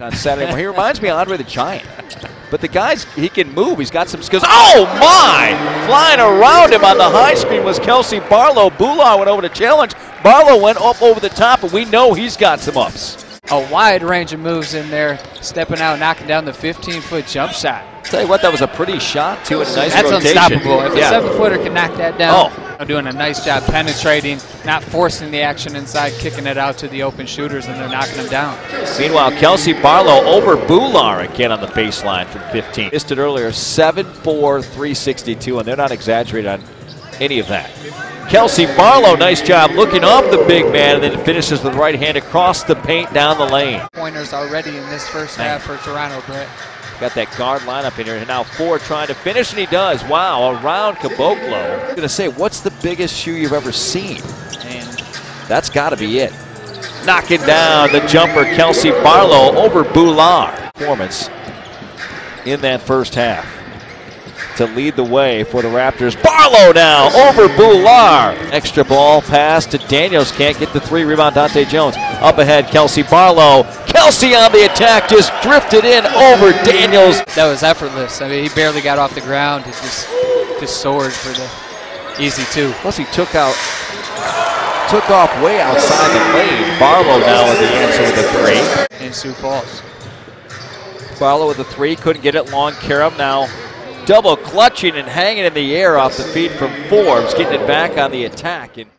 on Saturday. Well, he reminds me of Andre the Giant. But the guy's, he can move. He's got some skills. Oh, my! Flying around him on the high screen was Kelsey Barlow. Bhullar went over to challenge. Barlow went up over the top, and we know he's got some ups. A wide range of moves in there, stepping out, knocking down the 15-foot jump shot. Tell you what, that was a pretty shot, too, a nice That's rotation. unstoppable. If yeah. a seven-footer can knock that down, Oh. Doing a nice job penetrating, not forcing the action inside, kicking it out to the open shooters, and they're knocking them down. Meanwhile, Kelsey Barlow over Bhullar again on the baseline from 15. Missed it earlier, 7'4", 362, and they're not exaggerating on any of that. Kelsey Barlow, nice job looking off the big man, and then finishes with the right hand across the paint down the lane. Pointers already in this first half for Toronto, Brett. Got that guard lineup in here, and now Ford trying to finish, and he does. Wow, around Caboclo. I'm going to say, what's the biggest shoe you've ever seen? And That's got to be it. Knocking down the jumper, Kelsey Barlow over Bhullar. Performance in that first half to lead the way for the Raptors. Barlow now over Bhullar. Extra ball pass to Daniels. Can't get the three. Rebound Dahntay Jones. Up ahead, Kelsey Barlow. Kelsey on the attack, just drifted in over Daniels. that was effortless. I mean, he barely got off the ground. He just, just soared for the easy two. Plus, he took out, took off way outside the lane. Barlow now with the answer with a three. in Sioux Falls. Barlow with a three, couldn't get it long. Karam now double clutching and hanging in the air off the feet from Forbes, getting it back on the attack. And